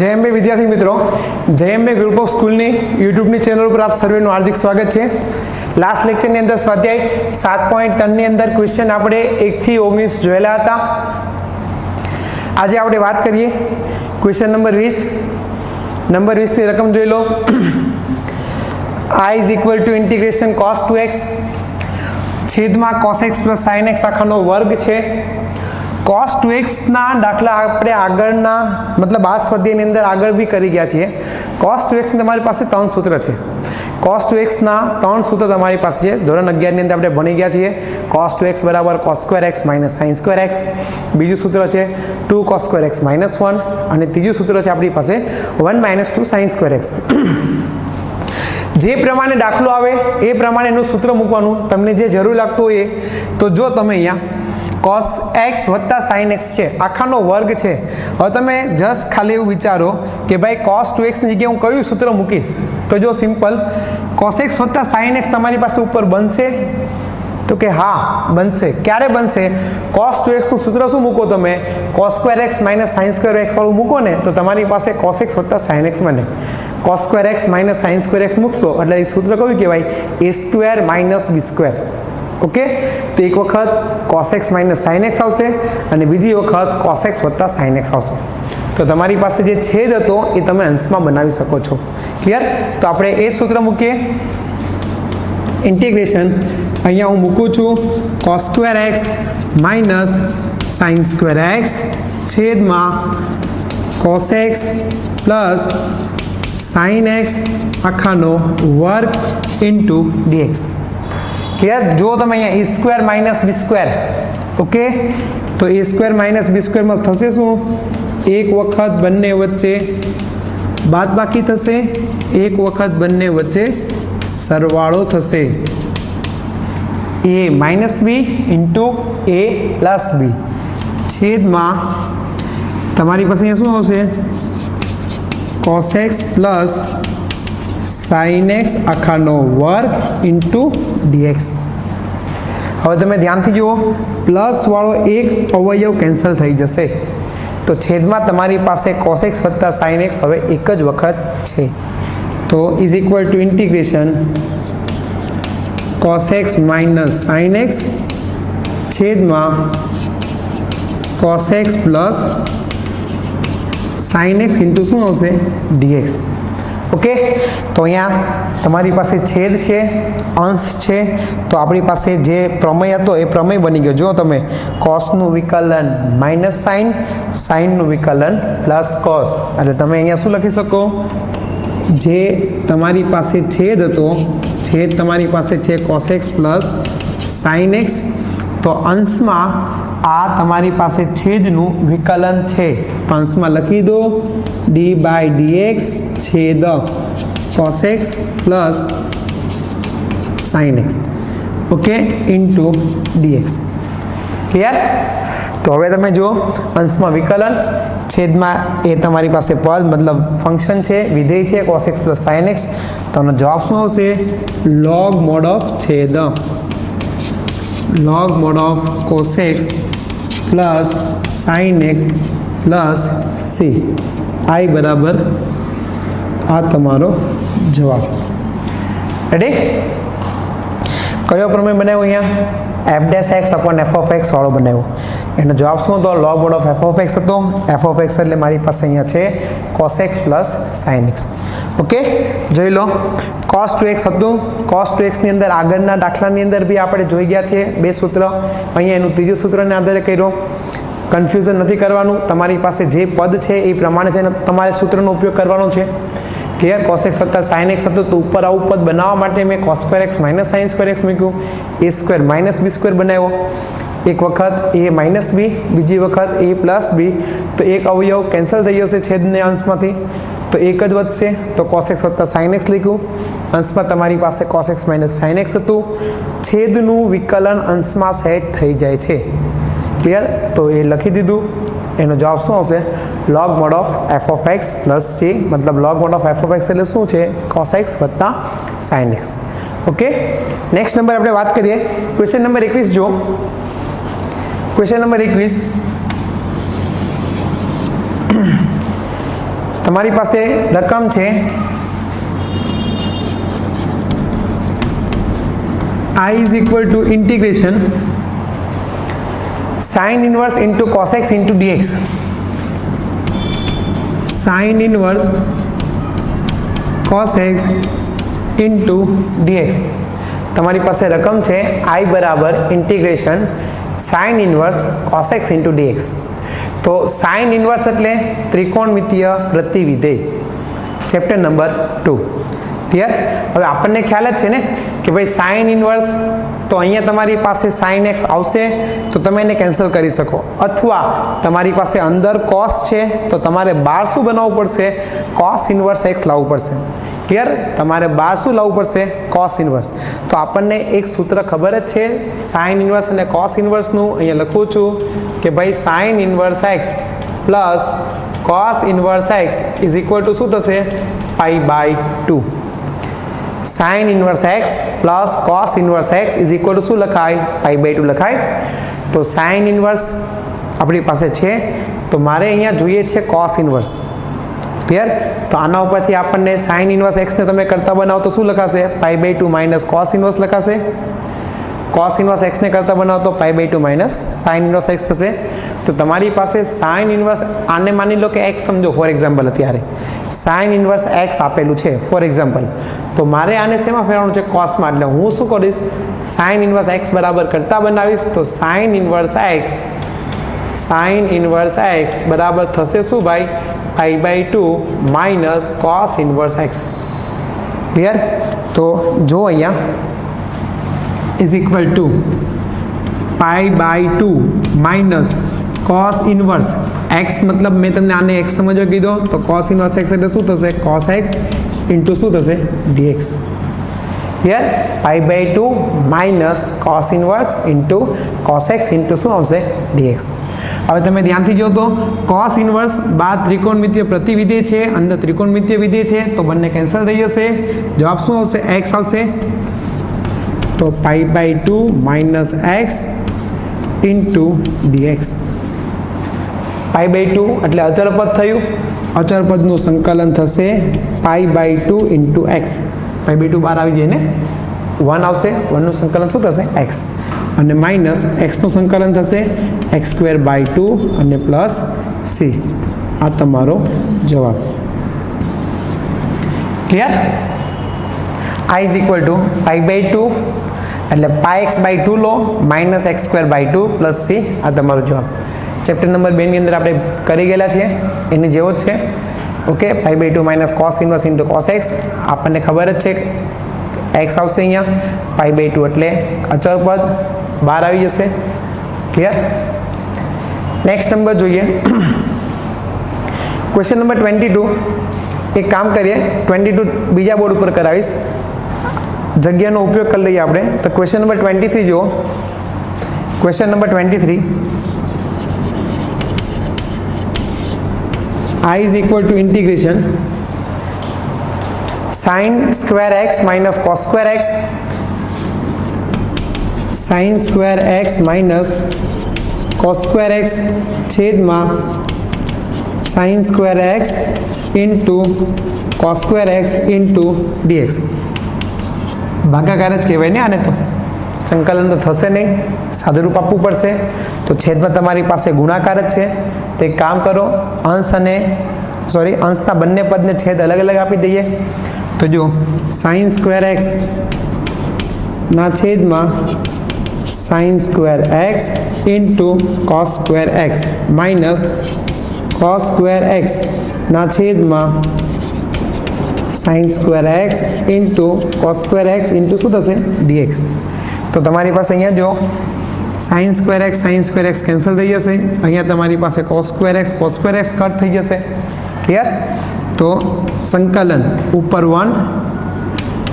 JMB વિદ્યાર્થી મિત્રો. JMB group of સ્કૂલની યુટ્યુબની ચેનલ ઉપર આપ સર્વેનું હાર્દિક સ્વાગત છે. લાસ્ટ લેક્ચરની અંદર સ્વાધ્યાય સાત પોઈન્ટ ત્રણની અંદર ક્વેશ્ચન આપણે એકથી ઓગણીસ જોયેલા હતા. આજે આપણે વાત કરીએ ક્વેશ્ચન નંબર વીસ. નંબર વીસની રકમ જોઈ લો. I is equal to integration cos two x છેદમાં cos x plus sine x આખાનો વર્ગ છે. કોસ ટુ એક્સના દાખલા આપણે આગળના, મતલબ આ સ્વાધ્યાયની અંદર આગળ બી કરી ગયા છીએ. કોસ ટુ એક્સની તમારી પાસે ત્રણ સૂત્ર છે. કોસ ટુ એક્સના ત્રણ સૂત્ર તમારી પાસે છે. ધોરણ અગિયારની અંદર આપણે ભણી ગયા છીએ. કોસ ટુ એક્સ બરાબર cos square x minus sine square x બીજું સૂત્ર છે two cos square x minus one અને ત્રીજું સૂત્ર છે આપણી પાસે one minus two sine square x જે પ્રમાણે દાખલો આવે, એ પ્રમાણે એનું સૂત્ર મૂકવાનું. તમને જે જરૂર લાગતું હોય તો જો તમે અહીંયા કોસ એક્સ વત્તા સાઇન એક્સ છે. આખાનો વર્ગ છે. હવે તમે જસ્ટ ખાલી એવું વિચારો કે ભાઈ કોસ ટુ એક્સની જગ્યાએ હું કયું સૂત્ર મૂકીશ? તો જો સિમ્પલ કોસ એક્સ વત્તા સાઇન એક્સ તમારી પાસે ઉપર બનશે. તો કે હા, બનશે. ક્યારે બનશે? કોસ ટુ એક્સનું સૂત્ર શું મૂકો તમે? Cos square x minus sine square x વાળું મૂકો ને, તો તમારી પાસે કોસ એક્સ વત્તા સાઇન એક્સ બને. Cos square x minus sine square x મૂકશો, એટલે સૂત્ર કયું કહેવાય? A square minus b square okay? તો એક વખત cos x minus sine x આવશે અને બીજી વખત કોસ એક્સ વત્તા સાઇન એક્સ આવશે. તો તમારી પાસે જે છેદ હતો એ તમે અંશમાં બનાવી શકો છો. ક્લિયર તો આપણે એ સૂત્ર મૂકીએ. ઇન્ટિગ્રેશન અહીંયા હું મૂકું છું cos square X minus sine square X છેદમાં cos X plus sine X આખાનો વર્ગ ઇન્ટુ ડીએક્સ ક્લિયર જો તમે અહીંયા A square minus B square okay તો એ સ્ક્વેર માઇનસ બી સ્ક્વેરમાં થશે શું? એક વખત બંને વચ્ચે બાદ બાકી થશે. એક વખત બંને વચ્ચે સરવાળો થશે. A minus b into a plus b છેદમાં તમારી પાસે અહીંયા શું આવશે? Cos x plus sine x આખાનો વર્ગ ઇન્ટુ ડીએક્સ હવે તમે ધ્યાનથી જુઓ પ્લસવાળો એક અવયવ કેન્સલ થઈ જશે. તો છેદમાં તમારી પાસે કોસેક્સ વત્તા સાઇન એક્સ હવે એક જ વખત છે. તો is equal to integration cos x minus sine x છેદમાં cos x plus sine x into શું આવશે? Dx okay? તો અહીંયા તમારી પાસે છેદ છે, અંશ છે, તો આપણી પાસે જે પ્રમેય હતો એ પ્રમેય બની ગયો. જો તમે કોસનું વિકલન માઇનસ સાઇન, સાઇનનું વિકલન પ્લસ કોસ. એટલે તમે અહીંયા શું લખી શકો? જે તમારી પાસે છેદ હતો, છેદ તમારી પાસે છે cos x plus sine x તો અંશમાં આ તમારી પાસે છેદનું વિકલન છે. અંશમાં લખી દો. ડી બાય ડીએક્સ છેદ cos x plus sine x okay into dx clear તો હવે તમે જુઓ, અંશમાં વિકલન, છેદમાં એ તમારી પાસે પદ, મતલબ ફંક્શન છે, વિધેય છે cos x plus sine x તો આનો જવાબ શું આવશે? લોગ મોડ ઓફ છેદ log mod of x plus sine x plus c. i બરાબર આ તમારો જવાબ. રેડી કયો પ્રમેય બનાવ્યો અહીંયા? F dash x upon f of x વાળો બનાવ્યો. એનો જવાબ શું હતો? Log mod of f of x હતો. એફ ઓફ એક્સ એટલે મારી પાસે અહીંયા છે cos x plus sine x okay જોઈ લો. કોસ ટુ એક્સ હતું. કોસ ટુ એક્સની અંદર આગળના દાખલાની અંદર બી આપણે જોઈ ગયા છીએ બે સૂત્ર. અહીંયા એનું ત્રીજું સૂત્રને આધારે કર્યો. કન્ફ્યુઝન નથી કરવાનું. તમારી પાસે જે પદ છે એ પ્રમાણે છે તમારે સૂત્રનો ઉપયોગ કરવાનો છે. ક્લિયર કોસેક્સ વત્તા સાઇન એક્સ હતું તો ઉપર આવું પદ બનાવવા માટે મેં cos square x minus sine square x મૂક્યું. A square minus b square બનાવ્યો. એક વખત એ માઇનસ બી બીજી વખત એ પ્લસ બી તો એક અવયવ કેન્સલ થઈ જશે છેદને અંશમાંથી. તો એક જ વધશે. તો કોસેક્સ વત્તા સાઇન એક્સ લીધું અંશમાં તમારી પાસે કોસેક્સ માઇનસ સાઇન એક્સ હતું. છેદનું વિકલન અંશમાં સેટ થઈ જાય છે. ક્લિયર તો એ લખી દીધું. એનો જવાબ શું આવશે? Log mod of f of x plus c મતલબ log mod of f of x એટલે શું છે? કોસ એક્સ વત્તા sine x okay next number આપણે વાત કરીએ. ક્વેશ્ચન નંબર એકવીસ જો ક્વેશ્ચન નંબર એકવીસ. તમારી પાસે રકમ છે. I is equal to integration sin inverse into cos x into dx sin inverse cos x into dx તમારી પાસે રકમ છે i બરાબર integration sin inverse cos x into dx તો sin ઇન્વર્સ એટલે ત્રિકોણમિતીય પ્રતિવિધેય ચેપ્ટર નંબર ટુ ક્લિયર હવે આપણને ખ્યાલ જ છે ને કે ભાઈ સાઇન ઇન્વર્સ તો અહીંયા તમારી પાસે સાઇન એક્સ આવશે, તો તમે એને કેન્સલ કરી શકો. અથવા તમારી પાસે અંદર કોસ છે, તો તમારે બાર શું બનાવવું પડશે? કોસ ઇન્વર્સ એક્સ લાવવું પડશે. ક્લિયર તમારે બાર શું લાવવું પડશે? કોસ ઇન્વર્સ તો આપણને એક સૂત્ર ખબર જ છે સાઇન ઇન્વર્સ અને કોસ ઇન્વર્સનું અહીંયા લખું છું કે ભાઈ sine inverse x plus cos inverse x is equal to શું થશે? Pi by two sine inverse x plus cos inverse x is equal to શું લખાય? પાઈ બાય ટુ લખાય. તો સાઇન ઇન્વર્સ આપણી પાસે છે. તો મારે અહીંયા જોઈએ છે કોસ ઇન્વર્સ ક્લિયર તો આના ઉપરથી આપણને સાઇન ઇન્વર્સ એક્સને તમે કરતા બનાવો તો શું લખાશે? Pi by two minus cos inverse લખાશે. કોસ ઇન્વર્સ એક્સને કરતાં બનાવો તો pi by two minus sine inverse x થશે. તો તમારી પાસે સાઇન ઇન્વર્સ આને માની લો કે એક્સ સમજો ફોર એક્ઝામ્પલ અત્યારે. સાઇન ઇન્વર્સ એક્સ આપેલું છે ફોર એક્ઝામ્પલ તો મારે આને શેમાં ફેરવાનું છે? કોસમાં એટલે હું શું કરીશ? સાઇન ઇન્વર્સ એક્સ બરાબર કરતાં બનાવીશ, તો sine inverse x sine inverse x બરાબર થશે શું ભાઈ? Pi by two minus cos inverse x clear તો જો અહીંયા is equal to pi by two minus cos inverse x મતલબ મેં તમને આને એક્સ સમજવા કીધો તો કોસ ઇન્વર્સ એક્સ એટલે શું થશે કોસ એક્સ ઇન્ટુ શું થશે dx clear pi by two minus cos inverse into cos x into શું આવશે ડીએક્સ હવે તમે ધ્યાનથી જો તો કોસ ઇન્વર્સ બાદ ત્રિકોણમિતીય પ્રતિવિધે છે અંદર ત્રિકોણમિતીય વિધે છે તો બંને કેન્સલ થઈ જશે. જવાબ શું આવશે એક્સ આવશે તો pi by two minus x into dx pi by two એટલે અચળ પદ થયું? અચળ પદનું સંકલન થશે pi by two into x pi by two બહાર આવી જઈને વન આવશે. વનનું સંકલન શું થશે? એક્સ અને માઇનસ એક્સનું સંકલન થશે એક્સ સ્ક્વેર બાય ટુ અને પ્લસ સી આ તમારો જવાબ. Clear I is equal to pi by two એટલે pi x by two law, minus x square by two plus c, આ તમારો જવાબ. ચેપ્ટર નંબર બેની અંદર આપણે કરી ગયેલા છીએ, એની જેવો જ છે. Okay pi by two minus cos inverse into cos x, આપણને ખબર જ છે એક્સ આવશે અહીંયા. પાઈ બાય ટુ એટલે અચળ પદ બહાર આવી જશે. ક્લિયર નેક્સ્ટ નંબર જોઈએ. ક્વેશ્ચન નંબર ટ્વેન્ટી ટુ એક કામ કરીએ ટ્વેન્ટી ટુ બીજા બોર્ડ ઉપર કરાવીશ. જગ્યાનો ઉપયોગ કરી લઈએ આપણે તો ક્વેશ્ચન નંબર ટ્વેન્ટી થ્રી જુઓ question number twenty three i is equal to integration sin square x minus cos square x sin square x minus cos square x છેદમાં sin square x into cos square x into dx ભાગાકાર જ કહેવાય ને આને તો. સંકલન તો થશે નહીં. સાદુરૂપ આપવું પડશે. તો છેદમાં તમારી પાસે ગુણાકાર જ છે. તે કામ કરો. અંશ અને સોરી અંશના બંને પદને છેદ અલગ અલગ આપી દઈએ. તો જો સાઇન સ્ક્વેર એક્સ ના છેદમાં sine square x into cos square x minus cos square x ના છેદમાં sine square x into cos square x into શું થશે? ડીએક્સ તો તમારી પાસે અહીંયા જો sine square x sine square x cancel થઈ જશે. અહીંયા તમારી પાસે cos square x cos square x cut થઈ જશે. ક્લિયર તો સંકલન ઉપર વન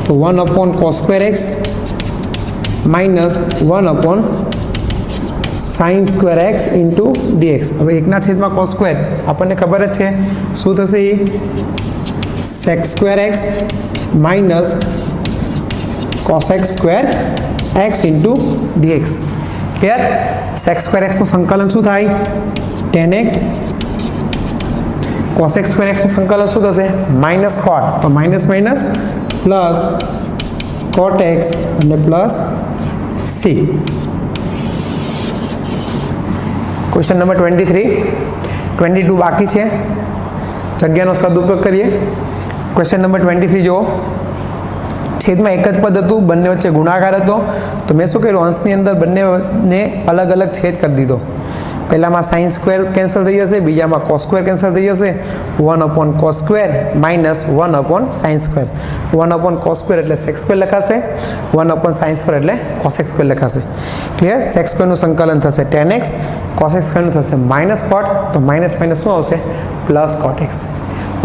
તો one upon cos square x minus one upon sine square x into dx હવે એકના છેદમાં કોસ સ્ક્વેર આપણને ખબર જ છે. શું થશે એ? Sec x square x minus cos x square x into dx clear sec x square એક્સનું સંકલન શું થાય? ટેન એક્સ square x એક્સનું સંકલન શું થશે? માઇનસ કોટ તો minus minus plus cot x અને plus c question number twenty three twenty two બાકી છે. જગ્યાનો સદુપયોગ કરીએ. ક્વેશ્ચન નંબર ટ્વેન્ટી થ્રી જુઓ. છેદમાં એક જ પદ હતું, બંને વચ્ચે ગુણાકાર હતો. તો મેં શું કર્યું? અંશની અંદર બંનેને અલગ અલગ છેદ કરી દીધો. પહેલામાં સાઇન સ્ક્વેર કેન્સલ થઈ જશે, બીજામાં કોસ સ્ક્વેર કેન્સલ થઈ જશે. One upon cos square minus one upon sine square one upon cos square એટલે સેક્સ સ્ક્વેર લખાશે. વન અપોન સાઇન સ્ક્વેર એટલે કોસેક સ્ક્વેર લખાશે. ક્લિયર સેક્સ સ્ક્વેરનું સંકલન થશે ટેન એક્સ કોસેક સ્ક્વેરનું થશે માઇનસ કોટ તો માઇનસ માઇનસ શું આવશે? Plus cot x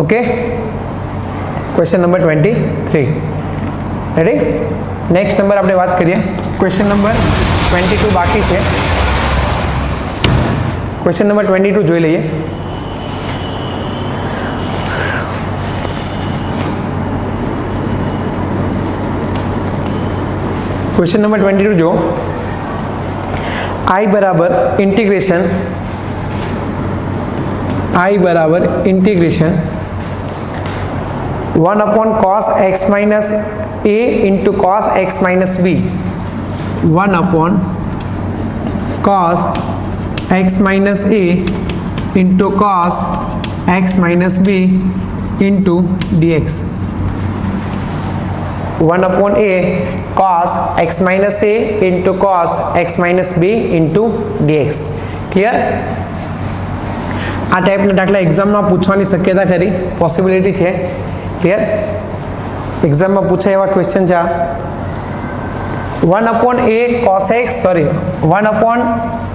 okay question number twenty three ready next number આપણે વાત કરીએ ક્વેશ્ચન નંબર ટ્વેન્ટી ટુ બાકી છે ક્વેશ્ચન નંબર ટ્વેન્ટી ટુ જોઈ લઈએ ક્વેશ્ચન નંબર ટ્વેન્ટી ટુ જો આઈ બરાબર ઇન્ટિગ્રેશન આઈ બરાબર integration one upon cos x minus a into cos x minus b 1 upon cos x minus a into cos x minus b into dx 1 upon a cos x minus a into cos x minus b into dx clear આ ટાઈપના દાખલા એક્ઝામમાં પૂછવાની શક્યતા ખરી possibility છે clear એક્ઝામમાં પૂછાય એવા ક્વેશ્ચન છે one upon a cos x sorry one upon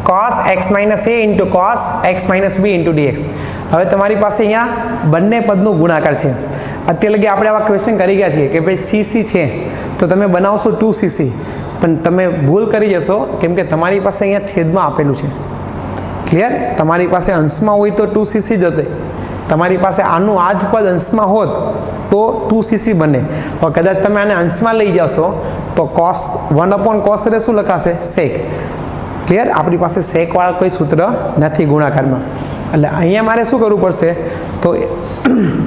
cos x minus a into cos x minus b into dx હવે તમારી પાસે અહીંયા બંને પદનું ગુણાકાર છે. અત્યારે લગી આપણે આવા ક્વેશ્ચન કરી ગયા છીએ કે ભાઈ સીસી છે. તો તમે બનાવશો ટુ સીસી પણ તમે ભૂલ કરી જશો કેમ કે તમારી પાસે અહીંયા છેદમાં આપેલું છે. ક્લિયર તમારી પાસે અંશમાં હોય તો ટુ સીસી જ હશે. તમારી પાસે આનું આ જ પદ અંશમાં હોત તો ટુ સીસી બને. હવે કદાચ તમે આને અંશમાં લઈ જશો, તો કોસ વન અપોન કોસ એટલે શું લખાશે? શેક ક્લિયર આપણી પાસે શેકવાળા કોઈ સૂત્ર નથી ગુણાકારમાં. એટલે અહીંયા મારે શું કરવું પડશે? તો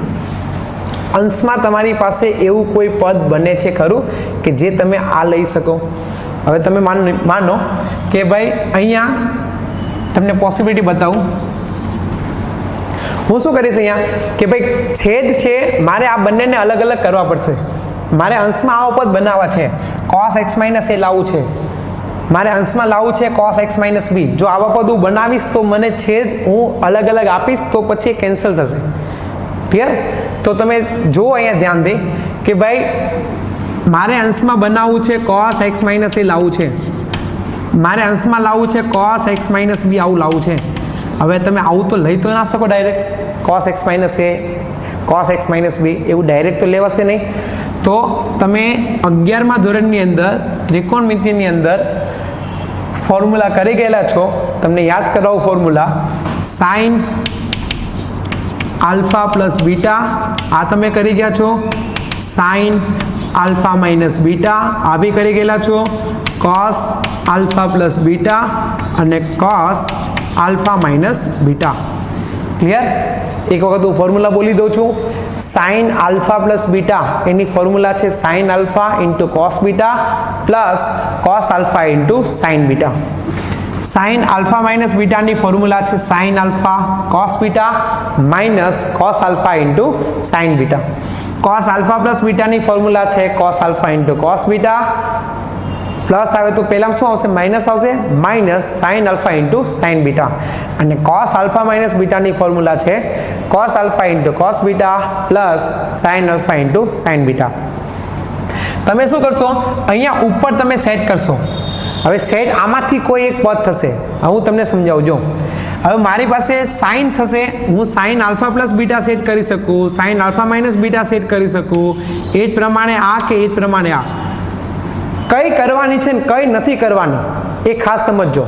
અંશમાં તમારી પાસે એવું કોઈ પદ બને છે ખરું, કે જે તમે આ લઈ શકો. હવે તમે માનો માનો કે ભાઈ અહીંયા તમને પોસિબિલિટી બતાવું. હું શું કરીશ અહીંયા? કે ભાઈ છેદ છે, મારે આ બંનેને અલગ અલગ કરવા પડશે. મારે અંશમાં આવો પદ બનાવવા છે. કોસ એક્સ માઇનસ એ લાવવું છે. મારે અંશમાં લાવવું છે કોસ એક્સ માઇનસ બી જો આવા પદ હું બનાવીશ તો મને છેદ હું અલગ અલગ આપીશ તો પછી કેન્સલ થશે. ક્લિયર તો તમે જુઓ અહીંયા ધ્યાન દે કે ભાઈ, મારે અંશમાં બનાવવું છે કોસ એક્સ માઇનસ એ લાવવું છે. મારે અંશમાં લાવવું છે કોસ એક્સ માઇનસ બી આવું લાવવું છે. હવે તમે આવું તો લઈ તો ના શકો direct cos x minus a cos x minus b એવું ડાયરેક્ટ તો લેવાશે નહીં. તો તમે અગિયારમા ધોરણની અંદર, ત્રિકોણમિતિની અંદર ફોર્મ્યુલા કરી ગયેલા છો. તમને યાદ કરાવું formula. Sine alpha plus beta આ તમે કરી ગયા છો. સાઇન આલ્ફા માઇનસ બીટા આ બી કરી ગયેલા છો. કોસ આલ્ફા પ્લસ બીટા અને cos alpha minus beta. Clear એક વખત હું ફોર્મ્યુલા બોલી દઉં છું. સાઇન આલ્ફા પ્લસ બીટા, એની ફોર્મ્યુલા છે sine alpha into cos beta plus cos alpha into sine beta. Sine alpha minus બીટાની formula છે sine alpha cos beta minus cos alpha into sine beta. Cos alpha plus બીટાની formula છે cos alpha into cos beta. Plus આવે તો પહેલાં શું આવશે? Minus આવશે. Minus sine alpha into sine beta. અને cos alpha minus બીટાની ફોર્મ્યુલા છે. Cos alpha into cos beta plus sine alpha into sine beta. તમે શું કરશો? અહીંયા ઉપર તમે સેટ કરશો. હવે સેટ આમાંથી કોઈ એક પદ થશે. હું તમને સમજાવું, જો. હવે મારી પાસે સાઇન થશે. હું sine alpha plus beta set કરી શકું. Sine alpha minus beta set કરી શકું. એ જ પ્રમાણે આ કે એ જ પ્રમાણે આ? કઈ કરવાની છે ને કઈ નથી કરવાની, એ ખાસ સમજજો.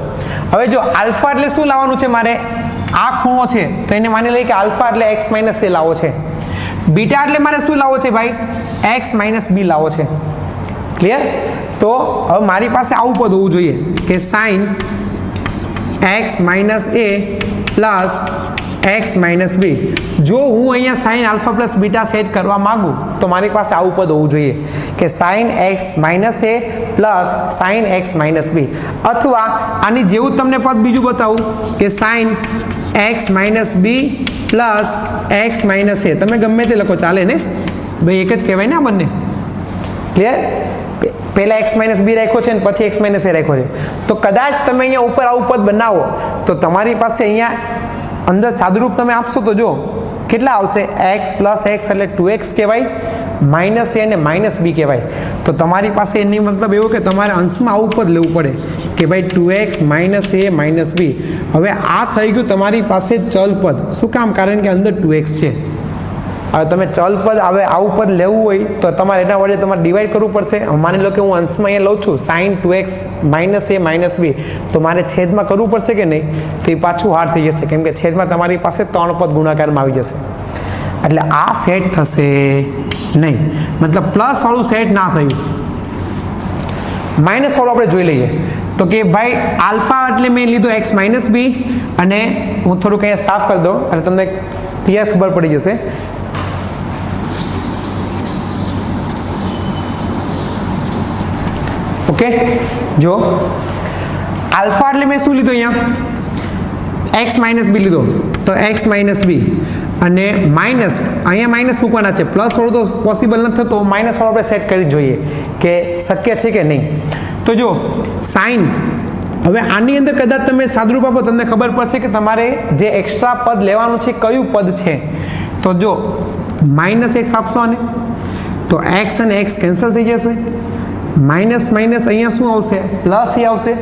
હવે જો આલ્ફા એટલે શું લાવવાનું છે મારે? આ ખૂણો છે, તો એને માની લઈએ કે આલ્ફા એટલે એક્સ માઇનસ એ લાવો છે. બીટા એટલે મારે શું લાવવો છે ભાઈ? એક્સ માઇનસ બી લાવો છે. ક્લિયર તો હવે મારી પાસે આવું પદ હોવું જોઈએ કે sine x minus a plus x minus b જો હું અહીંયા sine alpha plus beta set કરવા માગું, તો મારી પાસે આવું પદ હોવું જોઈએ કે sine x minus a plus sine x minus b અથવા આની જેવું તમને પદ બીજું બતાવું કે sine x minus b plus x minus a તમે ગમે તે લખો, ચાલે ને? ભાઈ, એક જ કહેવાય ને આ બંને. ક્લિયર પહેલાં એક્સ માઇનસ બી રાખ્યો છે ને પછી એક્સ માઇનસ એ રાખ્યો છે. તો કદાચ તમે અહીંયા ઉપર આવું પદ બનાવો, તો તમારી પાસે અહીંયા અંદર સાદુરૂપ તમે આપશો તો જો, કેટલા આવશે? એક્સ પ્લસ એક્સ એટલે ટુ એક્સ કહેવાય માઇનસ એ અને માઇનસ બી કહેવાય. તો તમારી પાસે એની મતલબ એવો કે તમારે અંશમાં આવું પદ લેવું પડે કે ભાઈ two x minus a minus b હવે આ થઈ ગયું તમારી પાસે ચલ પદ. શું કામ? કારણ કે અંદર ટુ એક્સ છે. હવે તમે ચલ પદ હવે આવું પદ લેવું હોય તો તમારે એના વડે તમારે ડિવાઈડ કરવું પડશે. માની લો કે હું અંશમાં અહીંયા લઉં છું. Sine two x minus a minus b તો મારે છેદમાં કરવું પડશે કે નહીં? તો એ પાછું હાર્ડ થઈ જશે. કેમ કે છેદમાં તમારી પાસે ત્રણ પદ ગુણાકારમાં આવી જશે. એટલે આ સેટ થશે નહીં. મતલબ પ્લસવાળું સેટ ના થયું. માઇનસવાળું આપણે જોઈ લઈએ. તો કે ભાઈ આલ્ફા એટલે મેં લીધો એક્સ માઇનસ બી અને હું થોડુંક અહીંયા સાફ કરી દઉં. અને તમને ક્લિયર ખબર પડી જશે. ઓકે? જો. આલ્ફા એટલે મેં શું લીધું અહીંયા? એક્સ માઇનસ બી લીધો. તો એક્સ માઇનસ બી. અને માઇનસ, અહીંયા માઇનસ મૂકવાના છે. પ્લસ વાળું તો પોસિબલ નથી થતો. માઇનસ વાળું આપણે સેટ કરી જોઈએ કે શક્ય છે કે નહીં. તો જો સાઇન હવે આની અંદર કદાચ તમે સાદરૂપ આપો, તમને ખબર પડશે કે તમારે જે એક્સ્ટ્રા પદ લેવાનું છે, કયું પદ છે? તો જો, માઇનસ એક્સ આપશો આને. તો એક્સ અને એક્સ કેન્સલ થઈ જશે. માઇનસ માઇનસ અહીંયા શું આવશે? પ્લસ એ આવશે.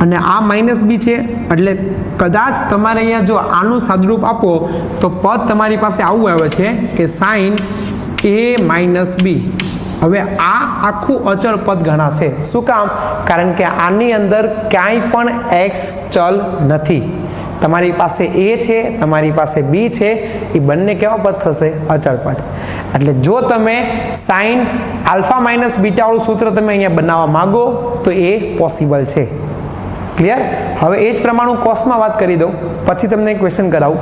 અને આ માઇનસ બી છે, એટલે કદાચ તમારે અહીંયા જો આનું સાદરૂપ આપો, તો પદ તમારી પાસે આવું આવે છે કે સાઇન એ માઇનસ બી. હવે આ આખું અચળ પદ ગણાશે. શું કામ? કારણ કે આની અંદર ક્યાંય પણ એક્સ ચલ નથી. તમારી પાસે એ છે, તમારી પાસે બી છે, એ બંને કેવા પદ થશે? અચળ પદ. એટલે જો તમે સાઇન આલ્ફા માઇનસ બીટાવાળું સૂત્ર તમે અહીંયા બનાવવા માંગો, તો એ પોસિબલ છે. ક્લિયર હવે એ જ પ્રમાણે કોસમાં વાત કરી દઉં. પછી તમને ક્વેશ્ચન કરાવું.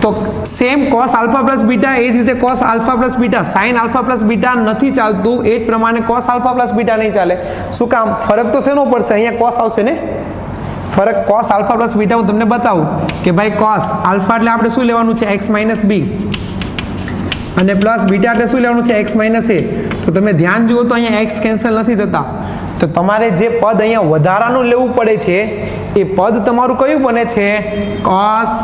તો same cos alpha plus beta, એ જ રીતે cos alpha plus beta sine alpha plus beta નથી ચાલતું, એ જ પ્રમાણે કોસ આલ્ફા પ્લસ બીટા નહીં ચાલે. શું કામ? ફરક તો શેનો પડશે? અહીંયા કોસ આવશે ને? ફરક કોસ આલ્ફા પ્લસ બીટા હું તમને બતાવું કે ભાઈ કોસ આલ્ફા એટલે આપણે શું લેવાનું છે? એક્સ માઇનસ બી અને પ્લસ બીટા એટલે શું લેવાનું છે? એક્સ માઇનસ એ તો તમે ધ્યાન જુઓ તો અહીંયા એક્સ કેન્સલ નથી થતા. તો તમારે જે પદ અહીંયા વધારાનું લેવું પડે છે, એ પદ તમારું કયું બને છે? Cos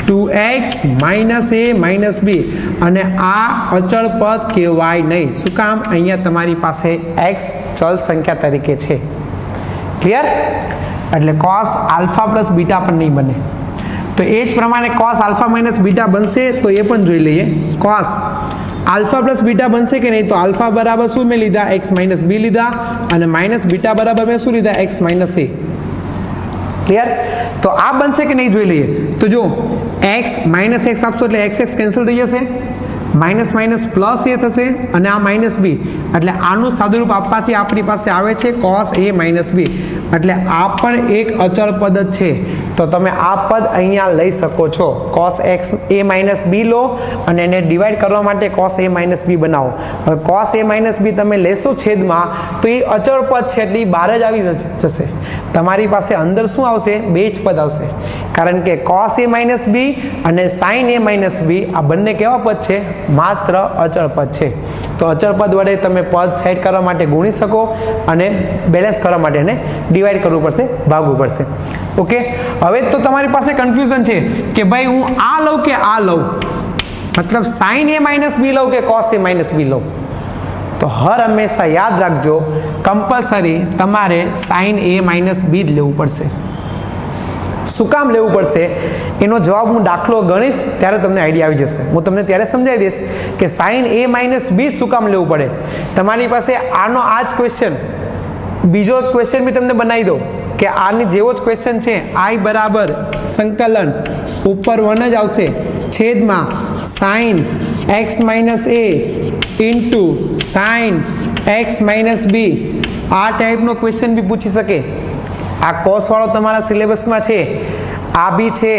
two x minus a minus b અને આ અચળ પદ કહેવાય નહીં. શું કામ? અહીંયા તમારી પાસે એક્સ ચલ સંખ્યા તરીકે છે. ક્લિયર એટલે કોસ આલ્ફા પ્લસ બીટા પણ નહીં બને. તો એ જ પ્રમાણે કોસ આલ્ફા માઇનસ બીટા બનશે તો એ પણ જોઈ લઈએ. કોસ આલ્ફા પ્લસ બીટા બનશે કે નહીં? તો આલ્ફા બરાબર શું મેં લીધા? એક્સ માઇનસ બી લીધા અને માઇનસ બીટા બરાબર મેં શું લીધા? એક્સ માઇનસ એ ક્લિયર તો આ બનશે કે નહીં જોઈ લઈએ? તો જો એક્સ માઇનસ એક્સ આપશો એટલે એક્સ એક્સ કેન્સલ થઈ જશે. માઇનસ માઇનસ પ્લસ એ થશે અને આ માઇનસ બી. એટલે આનું સાદુરૂપ આપવાથી આપણી પાસે આવે છે કોસ એ માઇનસ બી. એટલે આ પણ એક અચળ પદ છે. તો તમે આ પદ અહીંયા લઈ શકો છો. Cos X A minus B લો અને એને ડિવાઈડ કરવા માટે કોસ એ માઇનસ બી બનાવો. હવે કોસ એ માઇનસ બી તમે લેશો છેદમાં તો એ અચળ પદ છે એટલે બહાર જ આવી જશે તમારી પાસે અંદર શું આવશે? બે જ પદ આવશે. કારણ કે કોસ એ માઇનસ બી અને સાઇન એ માઇનસ બી આ બંને કેવા પદ છે? માત્ર અચળ પદ છે. તો અચળ પદ વડે તમે પદ સેટ કરવા માટે ગુણી શકો અને બેલેન્સ કરવા માટે એને ડિવાઈડ કરવું પડશે, ભાગવું પડશે. ઓકે હવે તો તમારી પાસે કન્ફ્યુઝન છે કે ભાઈ હું આ લઉં કે આ લઉં? મતલબ સાઇન એ માઇનસ બી લઉં કે કોસ એ માઇનસ બી લઉં? તો હર હંમેશા યાદ રાખજો કમ્પલસરી તમારે સાઇન એ માઇનસ બી જ લેવું પડશે. શું કામ લેવું પડશે? એનો જવાબ હું દાખલો ગણીશ, ત્યારે તમને આઈડિયા આવી જશે. હું તમને ત્યારે સમજાવી દઈશ કે સાઇન એ માઇનસ બી શું કામ લેવું પડે? તમારી પાસે આનો આ જ ક્વેશ્ચન બીજો ક્વેશ્ચન બી તમને બનાવી દો કે આની જેવો જ ક્વેશ્ચન છે. આઈ બરાબર, સંકલન, ઉપર વન જ આવશે. છેદમાં sine x minus a, into sine x minus b. આ ટાઈપનો ક્વેશ્ચન બી પૂછી શકે. આ કોસવાળો તમારા સિલેબસમાં છે. આ બી છે.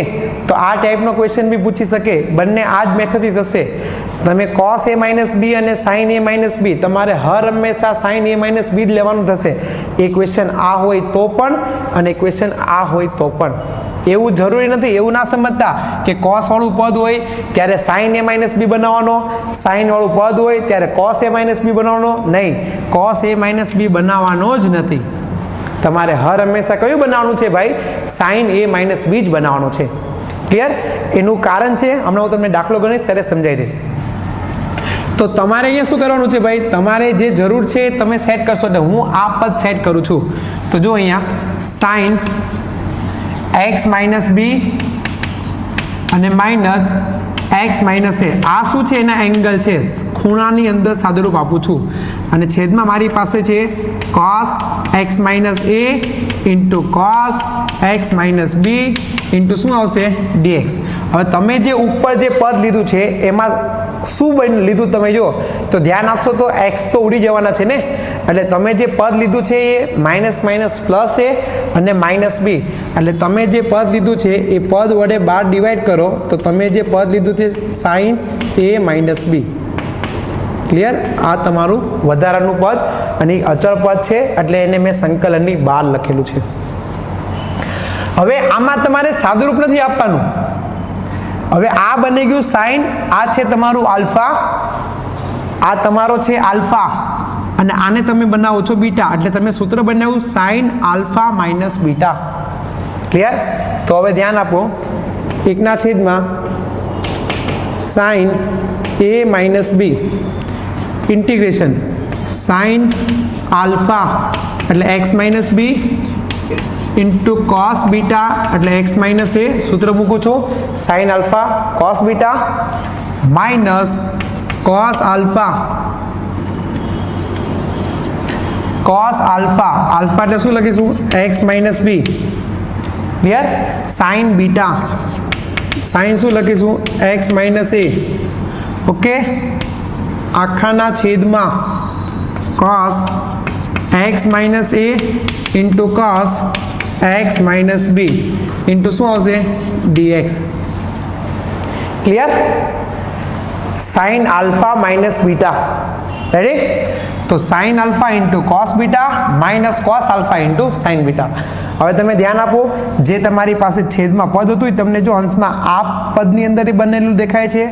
તો આ ટાઈપનો ક્વેશ્ચન બી પૂછી શકે. બંને આ જ મેથડથી થશે. તમે કોસ એ માઇનસ બી અને સાઇન એ માઇનસ બી તમારે હર હંમેશા સાઇન એ માઇનસ બી જ લેવાનું થશે. એ ક્વેશ્ચન આ હોય તો પણ અને ક્વેશ્ચન આ હોય તો પણ. એવું જરૂરી નથી, એવું ના સમજતા કે કોસવાળું પદ હોય ત્યારે સાઇન એ માઇનસ બી બનાવવાનો સાઇનવાળું પદ હોય ત્યારે કોસ એ માઇનસ બી બનાવવાનો. નહીં કોસ એ માઇનસ બી બનાવવાનો જ નથી. તમારે હર હંમેશા કયું બનાવવાનું છે ભાઈ? સાઇન એ માઇનસ બી જ બનાવવાનું છે. ક્લિયર એનું કારણ છે, હમણાં હું તમને દાખલો ગણીશ, ત્યારે સમજાવી દઈશ. તો તમારે અહીંયા શું કરવાનું છે ભાઈ? તમારે જે જરૂર છે, તમે સેટ કરશો. એટલે હું આ પદ સેટ કરું છું. તો જો અહીંયા સાઇન એક્સ માઇનસ બી અને માઇનસ એક્સ માઇનસ એ. આ શું છે? એના એંગલ છે. ખૂણાની અંદર સાદુરૂપ આપું છું. અને છેદમાં મારી પાસે છે cos x minus a into cos x minus b into શું આવશે? dx. હવે તમે જે ઉપર જે પદ લીધું છે, એમાં શું બન લીધું તમે જો, તો ધ્યાન આપશો તો એક્સ તો ઉડી જવાના છે ને? એટલે તમે જે પદ લીધું છે એ માઇનસ માઇનસ પ્લસ એ અને માઇનસ બી એટલે તમે જે પદ લીધું છે, એ પદ વડે બાર ડિવાઈડ કરો, તો તમે જે પદ લીધું છે sine a minus b clear આ તમારું વધારાનું પદ અને અચળ પદ છે, એટલે એને મેં સંકલનની બહાર લખેલું છે. હવે આમાં તમારે સાદુરૂપ નથી આપવાનું. હવે આ બની ગયું સાઇન આ છે તમારું આલ્ફા, આ તમારો છે આલ્ફા. અને આને તમે બનાવો છો બીટા, એટલે તમે સૂત્ર બનાવ્યું sine alpha minus beta. Clear તો હવે ધ્યાન આપો. એકના છેદમાં sine a minus b integration sine alpha એટલે x minus b into cos beta એટલે એક્સ માઇનસ એ સૂત્ર મૂકું છું sine alpha cos beta minus cos alpha cos alpha alpha એટલે શું લખીશું x minus b clear sine beta sine શું લખીશું એક્સ માઇનસ એ ઓકે આખાના છેદમાં cos x minus a into cos x minus b into શું આવશે? Dx clear sine alpha minus beta ready તો sine alpha into cos beta minus cos alpha into sine beta હવે તમે ધ્યાન આપો, જે તમારી પાસે છેદમાં પદ હતું તમને જો અંશમાં આ પદની અંદર એ બનેલું દેખાય છે.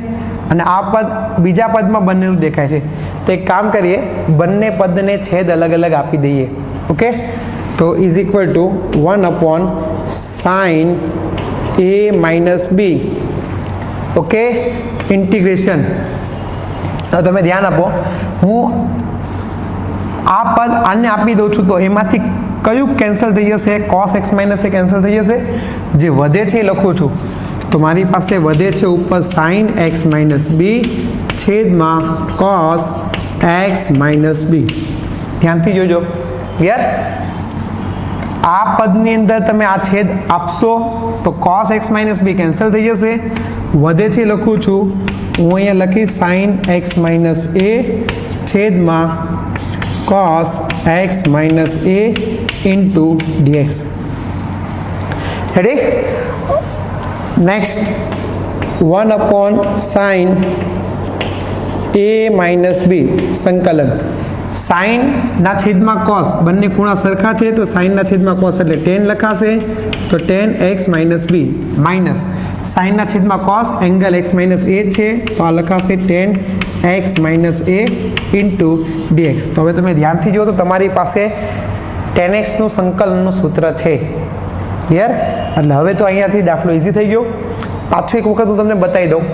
અને આ પદ બીજા પદમાં બનેલું દેખાય છે. તો એક કામ કરીએ, બંને પદને છેદ અલગ અલગ આપી દઈએ. ઓકે? તો is equal to one upon sine a minus b okay? Integration તો તમે ધ્યાન આપો. હું આ પદ આને આપી દઉં છું તો એમાંથી કયું કેન્સલ થઈ જશે? Cos x minus a cancel થઈ જશે? જે વધે છે એ લખું છું. તો મારી પાસે વધે છે ઉપર સાઇન એક્સ માઇનસ બી છેદમાં કોસ એક્સ માઇનસ બી ધ્યાનથી જોજો ક્લિયર આ પદની અંદર તમે આ છેદ આપશો તો cos x minus b cancel થઈ જશે વધે છે લખું છું હું અહીંયા લખીશ સાઇન એક્સ માઇનસ એ છેદમાં cos x minus a into dx ready next one upon sine a minus b સંકલન. સાઇનના છેદમાં કોસ બંને ખૂણા સરખા છે, તો સાઇનના છેદમાં કોસ એટલે ટેન લખાશે, તો tan x minus b minus સાઇનના છેદમાં cos angle x minus a છે, તો આ લખાશે tan x minus a into dx તો હવે તમે ધ્યાનથી જુઓ તો તમારી પાસે ટેન એક્સનું સંકલનનું સૂત્ર છે. ક્લિયર એટલે હવે તો અહીંયાથી દાખલો ઇઝી થઈ ગયો. પાછો એક વખત હું તમને બતાવી દઉં.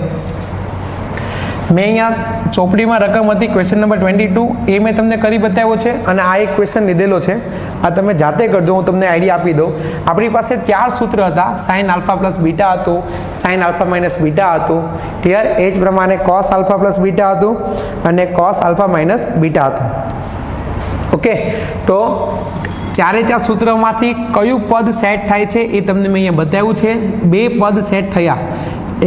મેં અહીંયા ચોપડીમાં રકમ હતી ક્વેશ્ચન નંબર ટ્વેન્ટી ટુ એ મેં તમને કરી બતાવ્યો છે અને આ એક ક્વેશ્ચન લીધેલો છે. આ તમે જાતે કરજો, હું તમને આઈડિયા આપી દઉં. આપણી પાસે ચાર સૂત્ર હતા. સાઇન આલ્ફા પ્લસ બીટા હતું સાઇન આલ્ફા માઇનસ બીટા હતું. ક્લિયર એ જ પ્રમાણે કોસ આલ્ફા પ્લસ બીટા હતું અને કોસ આલ્ફા માઇનસ બીટા હતું. ઓકે તો ચારે ચાર સૂત્રમાંથી કયું પદ સેટ થાય છે એ તમને મેં અહીંયા બતાવ્યું છે. બે પદ સેટ થયા.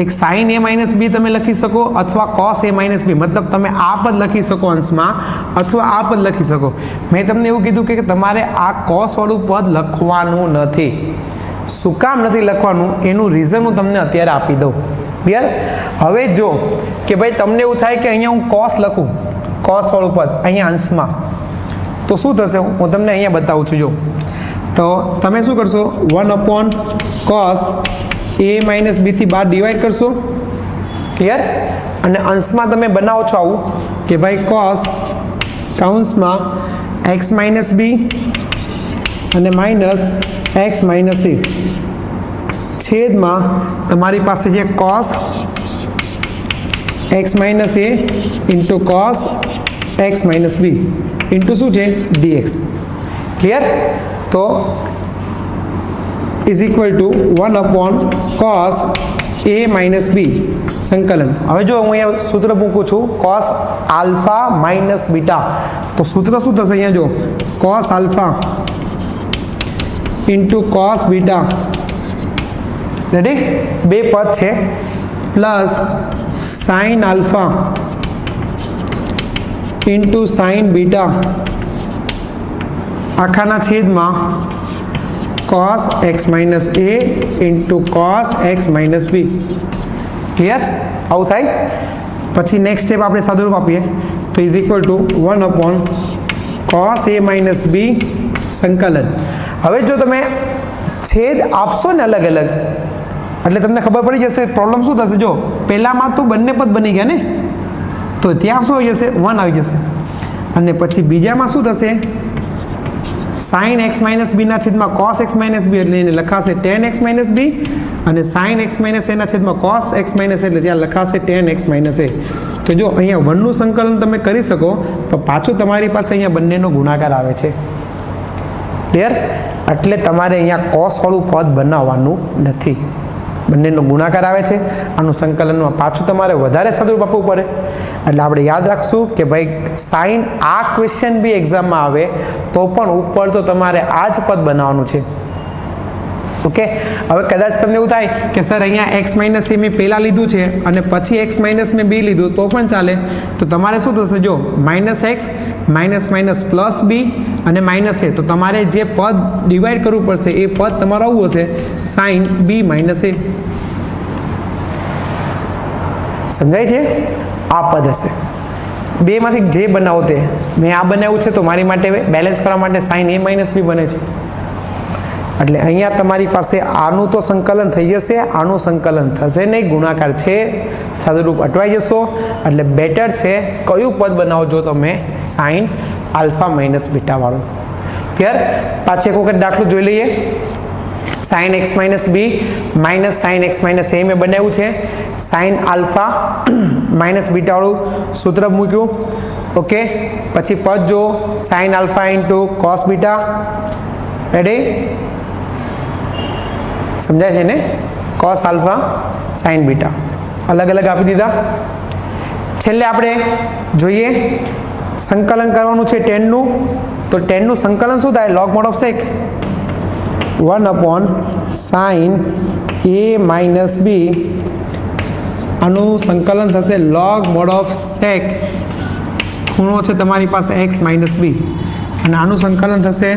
એક સાઇન એ માઇનસ બી તમે લખી શકો અથવા કોસ એ માઇનસ બી મતલબ તમે આ પદ લખી શકો અંશમાં અથવા આ પદ લખી શકો. મેં તમને એવું કીધું કે તમારે આ કોસવાળું પદ લખવાનું નથી. શું કામ નથી લખવાનું? એનું રીઝન હું તમને અત્યારે આપી દઉં. ક્લિયર હવે જો કે ભાઈ તમને એવું થાય કે અહીંયા હું કોસ લખું. કોસવાળું પદ અહીંયા અંશમાં. તો શું થશે? હું તમને અહીંયા બતાવું છું, જો. તો તમે શું કરશો? One upon cos A minus બીથી બાર ડિવાઈડ કરશો. ક્લિયર અને અંશમાં તમે બનાવો છો આવું કે ભાઈ કોસ કાઉન્સમાં એક્સ માઇનસ બી અને માઇનસ એક્સ માઇનસ એ છેદમાં તમારી પાસે છે cos x minus a into cos x minus b into શું છે ડીએક્સ ક્લિયર તો is equal to one upon cos a minus b સંકલન હવે જો હું અહીંયા સૂત્ર મૂકું છું કોસ આલ્ફા માઇનસ બીટા તો સૂત્ર શું થશે અહીંયા જો cos alpha into cos beta ready બે પદ છે plus sine alpha into sine beta આખાના છેદમાં cos x minus a into cos x minus b. Clear આવું થાય? પછી નેક્સ્ટ સ્ટેપ આપણે સાદુરૂપ આપીએ. તો is equal to one upon cos a minus b સંકલન. હવે જો તમે છેદ આપશો ને અલગ અલગ, એટલે તમને ખબર પડી જશે પ્રોબ્લેમ શું થશે? જો, પહેલાંમાં તો બંને પદ બની ગયા ને? તો ત્યાં શું આવી જશે? વન આવી જશે. અને પછી બીજામાં શું થશે? સાઇન એક્સ માઇનસ બીના છેદમાં કોસ એક્સ માઇનસ બી એટલે એને લખાશે ટેન એક્સ માઇનસ બી અને સાઇન એક્સ માઇનસ એના છેદમાં કોસ એક્સ માઇનસ એટલે ત્યાં લખાશે ટેન એક્સ માઇનસ એ તો જો અહીંયા વનનું સંકલન તમે કરી શકો, તો પાછું તમારી પાસે અહીંયા બંનેનો ગુણાકાર આવે છે. ક્લિયર એટલે તમારે અહીંયા કોસવાળું પદ બનાવવાનું નથી. બંનેનો ગુણાકાર આવે છે. આનું સંકલનમાં પાછું તમારે વધારે સાદુરૂપ આપવું પડે. એટલે આપણે યાદ રાખશું કે ભાઈ સાઈન આ ક્વેશ્ચન બી એક્ઝામમાં આવે તો પણ ઉપર તો તમારે આ જ પદ બનાવવાનું છે. ઓકે? હવે કદાચ તમને એવું થાય કે સર, અહીંયા એક્સ માઇનસ એ મેં પહેલાં લીધું છે અને પછી એક્સ માઇનસ મેં બી લીધું, તો પણ ચાલે. તો તમારે શું થશે જો minus x minus minus plus b અને માઇનસ એ તો તમારે જે પદ ડિવાઈડ કરવું પડશે, એ પદ તમારું આવું હશે સાઇન બી માઇનસ એ સમજાય છે? આ પદ હશે. બેમાંથી જે બનાવો તે, મેં આ બનાવ્યું છે, તો મારી માટે બેલેન્સ કરવા માટે સાઇન એ માઇનસ બી બને છે. એટલે અહીંયા તમારી પાસે આનું તો સંકલન થઈ જશે, આનું સંકલન થશે નહીં. ગુણાકાર છે, સાદુરૂપ અટવાઈ જશો. એટલે બેટર છે, કયું પદ બનાવો જો તમે? સાઇન આલ્ફા માઇનસ બીટાવાળું ક્લિયર? પાછી એક વખત દાખલો જોઈ લઈએ. Sine x minus b, minus sine x minus a મેં બનાવ્યું છે. સાઇન આલ્ફા માઇનસ બીટાવાળું સૂત્ર મૂક્યું. ઓકે? પછી પદ જો sine alpha into cos beta. Ready સમજાય છે ને કોસ આલ્ફા સાઇન બીટા અલગ અલગ આપી દીધા છેલ્લે આપણે જોઈએ સંકલન કરવાનું છે ટેનનું તો ટેનનું સંકલન શું થાય log mod of sec one upon sine a minus b આનું સંકલન થશે લોગ મોડ ઓફ સેક ખૂણો છે તમારી પાસે એક્સ માઇનસ બી અને આનું સંકલન થશે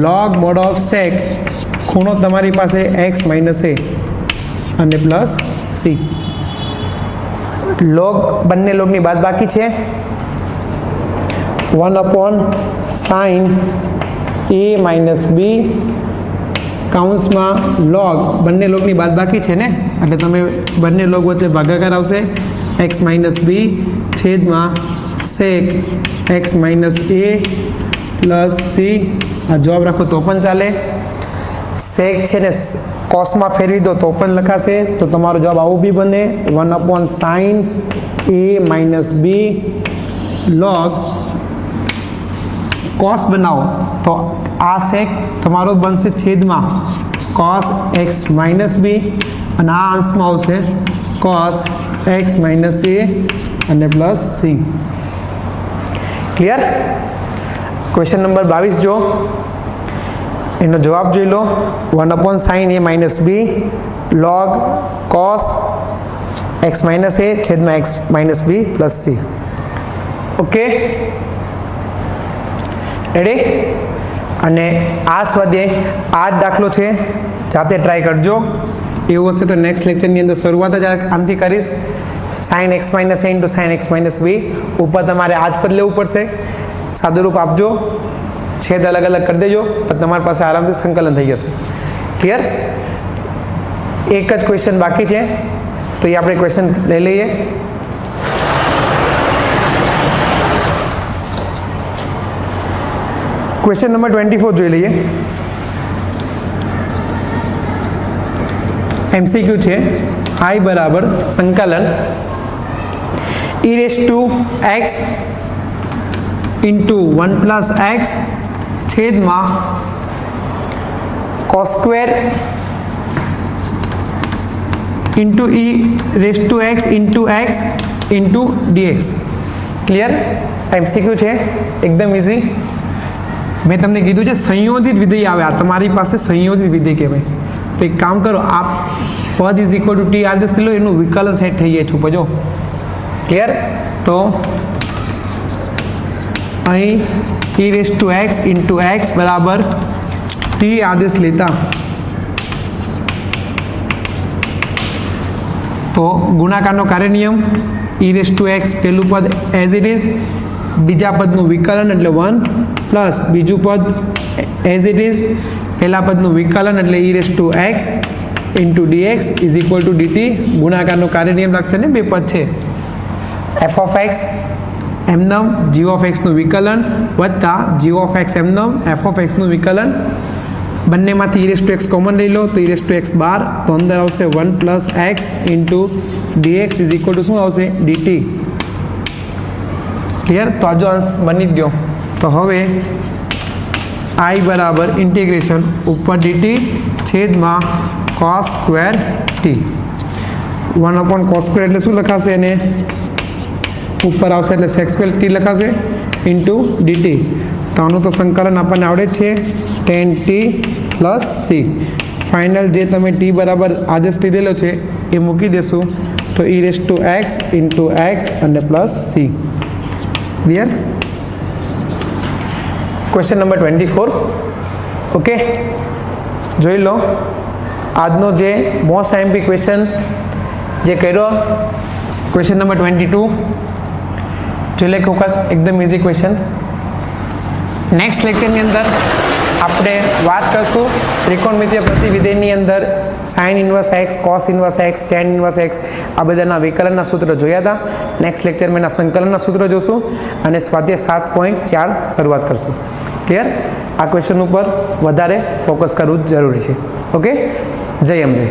લોગ મોડ ઓફ સેક ખૂણો તમારી પાસે એક્સ માઇનસ એ અને પ્લસ સી લોગ બંને લોગની બાદ બાકી છે? One upon sine a minus b કાઉન્સમાં log બંને લોગની બાદ બાકી છે ને? એટલે તમે બંને લોગ વચ્ચે ભાગાકાર આવશે. એક્સ માઇનસ બી છેદમાં sec x minus a plus c આ જવાબ રાખો તો પણ ચાલે. સેક છે ને કોસમાં ફેરવી દો તો પણ લખાશે. તો તમારો જવાબ આવું બી બને. One upon sine a minus b log cos બનાવો. તો આ સેક તમારો બનશે છેદમાં કોસ એક્સ માઇનસ બી અને આ અંશમાં આવશે કોસ એક્સ માઇનસ એ અને plus c clear question number બાવીસ જો. એનો જવાબ જોઈ લો. One upon sine a minus b. Log cos x minus a છેદમાં x minus b plus c. Okay? Ready અને આ સ્વાધ્યાય આ જ દાખલો છે. જાતે ટ્રાય કરજો. એવું હશે તો નેક્સ્ટ લેક્ચરની અંદર શરૂઆત જ આમથી કરીશ. Sine x minus a into sine x minus b. ઉપર તમારે આ જ પદ લેવું પડશે. સાદુરૂપ આપજો. છેદ અલગ અલગ કરી દેજો તો તમારી પાસે આરામથી સંકલન થઈ જશે ક્લિયર એક જ ક્વેશ્ચન બાકી છે તો એ આપણે ક્વેશ્ચન લઈ લઈએ ક્વેશ્ચન નંબર ટ્વેન્ટી ફોર જોઈ લઈએ એમસીક્યુ છે આઈ બરાબર સંકલન e raise to x into one plus x છેદમાં cos square into e raise to x into x into dx clear MCQ છે. એકદમ ઇઝી મેં તમને કીધું છે, સંયોજિત વિધેય આવે. આ તમારી પાસે સંયોજિત વિધેય કહેવાય. તો એક કામ કરો, આપ પદ ઇઝ ઇક્વલ ટુ ટી આદેશ લો એનું વિકલન સેટ થઈ જાય છું જો ક્લિયર તો અહીં e raise to x into x બરાબર ટી આદેશ लेता। તો ગુણાકારનો કાર્ય નિયમ ઈ રેસ ટુ એક્સ પહેલું પદ એઝ ઇટ ઇઝ બીજા પદનું વિકલન એટલે વન પ્લસ બીજું પદ એઝ ઇટ ઇઝ પહેલા પદનું વિકલન એટલે e raise to x into dx is equal to dt ગુણાકારનો કાર્ય નિયમ લાગશે ને બે પદ છે એફ ઓફ એક્સ એમનમ જી ઓફ એક્સનું વિકલન વત્તા જી ઓફ એક્સ એમનમ એફ ઓફ એક્સનું વિકલન. બંનેમાંથી ઇરેસ ટુ એક્સ કોમન લઈ લો, તો ઇરેસ ટુ એક્સ બાર. તો અંદર આવશે one plus x into dx is equal to શું આવશે? ડીટી ક્લિયર તો આજો અંશ બની ગયો. તો હવે આઈ બરાબર ઇન્ટિગ્રેશન ઉપર ડીટી છેદમાં cos square t one upon cos square એટલે શું લખાશે એને? ઉપર આવશે એટલે સેક્સ સ્ક્વેર ટી લખાશે ઇન્ટુ ડીટી તો આનું તો સંકલન આપણને આવડે જ છે. Tan t plus c final જે તમે ટી બરાબર આદેશ લીધેલો છે, એ મૂકી દેશું. તો e raise to x into x અને plus c clear question number twenty four okay જોઈ લો. આજનો જે મોસ્ટ આઈમ્પી ક્વેશ્ચન જે કર્યો ક્વેશ્ચન નંબર ટ્વેન્ટી ટુ જોઈ લે એક વખત એકદમ ઇઝી ક્વેશ્ચન નેક્સ્ટ લેક્ચરની અંદર આપણે વાત કરશું ત્રિકોણમિતિય પ્રતિવિધેયની અંદર sine inverse x cos inverse x tan inverse x આ બધાના વિકલનના સૂત્ર જોયા હતા નેક્સ્ટ લેક્ચરમાં એના સંકલનના સૂત્ર જોશું અને સ્વાધ્યાય સાત પોઈન્ટ ચાર શરૂઆત કરશું ક્લિયર આ ક્વેશ્ચન ઉપર વધારે ફોકસ કરવું જરૂરી છે ઓકે જય અંબે